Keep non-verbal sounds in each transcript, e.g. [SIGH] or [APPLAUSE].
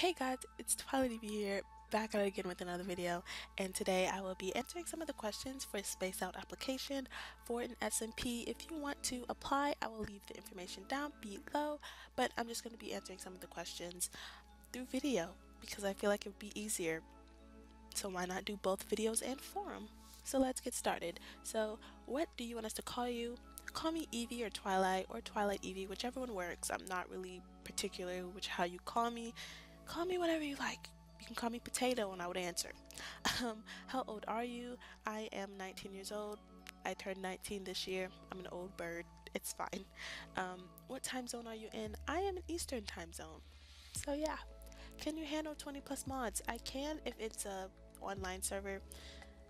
Hey guys, it's Twilight Evey here, back at it again with another video, and today I will be answering some of the questions for a Spaced Out application for an SMP. If you want to apply, I will leave the information down below, but I'm just going to be answering some of the questions through video because I feel like it would be easier. So why not do both videos and forum? So let's get started. So what do you want us to call you? Call me Evey or Twilight or Twilight Evey, whichever one works. I'm not really particular which how you call me call me whatever you like. You can call me Potato and I would answer. [LAUGHS] Um, how old are you? I am 19 years old. I turned 19 this year. I'm an old bird. It's fine. Um, what time zone are you in? I am in Eastern time zone. So yeah. Can you handle 20 plus mods? I can if it's a online server.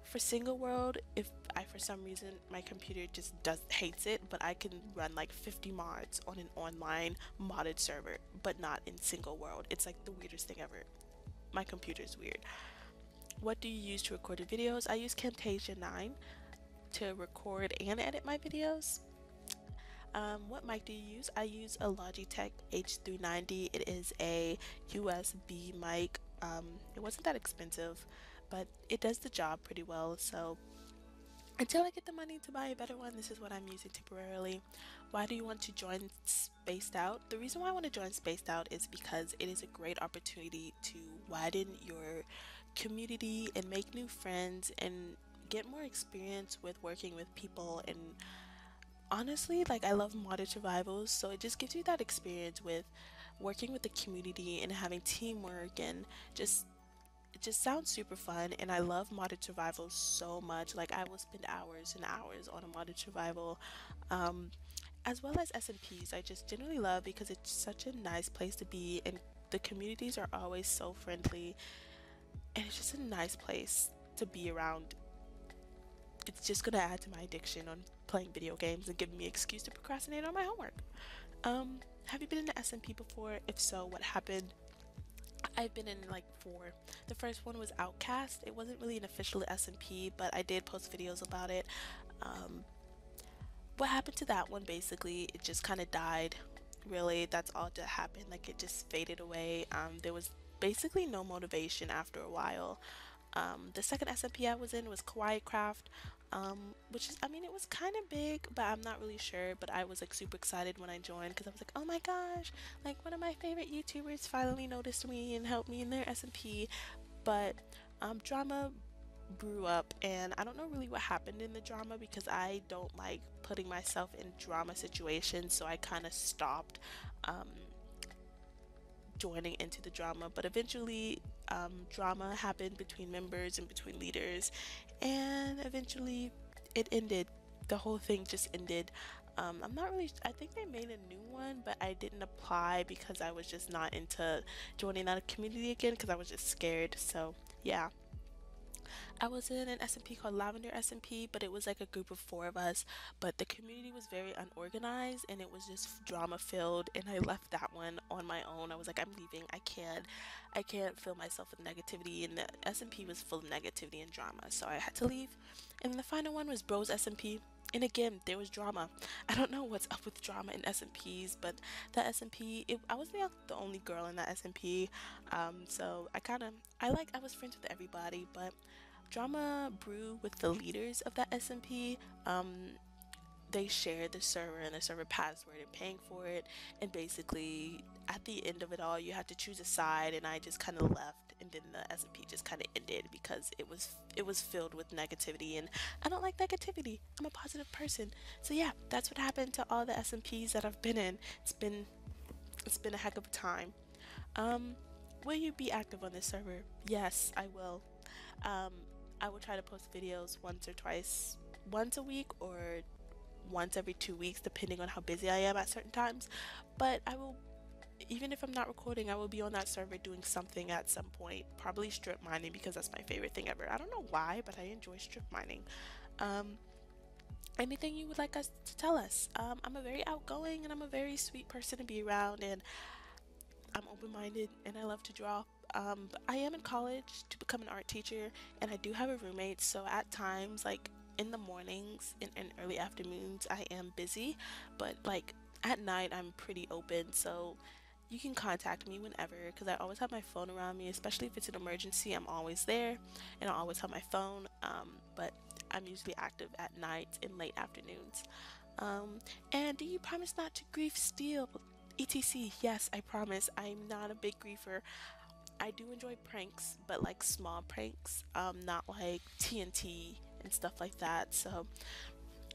For single world, if I for some reason my computer just does hates it, but I can run like 50 mods on an online modded server, but not in single world. It's like the weirdest thing ever. My computer is weird. What do you use to record your videos? I use Camtasia 9 to record and edit my videos. Um, what mic do you use? I use a Logitech H390. It is a USB mic. Um, it wasn't that expensive, but it does the job pretty well. So until I get the money to buy a better one, this is what I'm using temporarily. Why do you want to join Spaced Out? The reason why I want to join Spaced Out is because it is a great opportunity to widen your community and make new friends and get more experience with working with people and honestly like I love modded survivals so it just gives you that experience with working with the community and having teamwork and just it just sounds super fun and I love modded survival so much. Like I will spend hours and hours on a modded survival. Um, as well as SMPs I just generally love because it's such a nice place to be and the communities are always so friendly and it's just a nice place to be around. It's just gonna add to my addiction on playing video games and giving me excuse to procrastinate on my homework. Um, have you been in the SMP before? If so what happened I've been in like four. The first one was Outcast. It wasn't really an official SMP, but I did post videos about it. Um, what happened to that one basically, it just kind of died. Really, that's all that happened. Like it just faded away. Um, there was basically no motivation after a while. Um, the second SMP I was in was Kawaii Craft, um, which is, I mean, it was kind of big, but I'm not really sure. But I was like super excited when I joined because I was like, oh my gosh, like one of my favorite YouTubers finally noticed me and helped me in their SMP. But um, drama brew up, and I don't know really what happened in the drama because I don't like putting myself in drama situations, so I kind of stopped. Um, joining into the drama but eventually um, drama happened between members and between leaders and eventually it ended. The whole thing just ended. Um, I'm not really I think they made a new one but I didn't apply because I was just not into joining that community again because I was just scared. So yeah I was in an SMP called Lavender SMP, but it was like a group of four of us. But the community was very unorganized and it was just drama filled. And I left that one on my own. I was like, I'm leaving. I can't, I can't fill myself with negativity. And the SMP was full of negativity and drama, so I had to leave. And the final one was Bros SMP. And again, there was drama. I don't know what's up with drama in SMPs, but that SMP, I was the, the only girl in that SMP. Um, so I kind of, I like, I was friends with everybody, but drama brew with the leaders of that SMP. Um, they shared the server and the server password and paying for it. And basically at the end of it all you had to choose a side and I just kind of left and then the SMP just kind of ended because it was it was filled with negativity. And I don't like negativity. I'm a positive person. So yeah that's what happened to all the SMPs that I've been in. It's been it's been a heck of a time. Um will you be active on this server? Yes I will. Um I will try to post videos once or twice once a week or once every two weeks depending on how busy I am at certain times. But I will even if I'm not recording I will be on that server doing something at some point probably strip mining because that's my favorite thing ever. I don't know why but I enjoy strip mining. Um, anything you would like us to tell us? Um, I'm a very outgoing and I'm a very sweet person to be around and I'm open-minded and I love to draw um, I am in college to become an art teacher and I do have a roommate so at times like in the mornings and, early afternoons I am busy but like at night I'm pretty open so you can contact me whenever because I always have my phone around me, especially if it's an emergency. I'm always there and I always have my phone, um, but I'm usually active at night and late afternoons. Um, and do you promise not to grief steal? ETC, yes, I promise. I'm not a big griefer. I do enjoy pranks, but like small pranks, um, not like TNT and stuff like that. So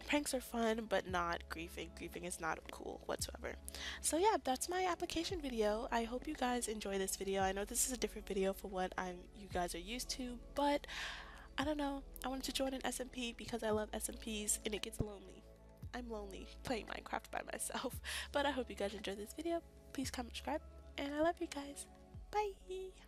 pranks are fun, but not griefing. Griefing is not cool whatsoever. So yeah, that's my application video. I hope you guys enjoy this video. I know this is a different video for what I'm you guys are used to, but I don't know. I wanted to join an SMP because I love SMPs and it gets lonely. I'm lonely playing Minecraft by myself. [LAUGHS] But I hope you guys enjoyed this video. Please comment, subscribe, and I love you guys. Bye!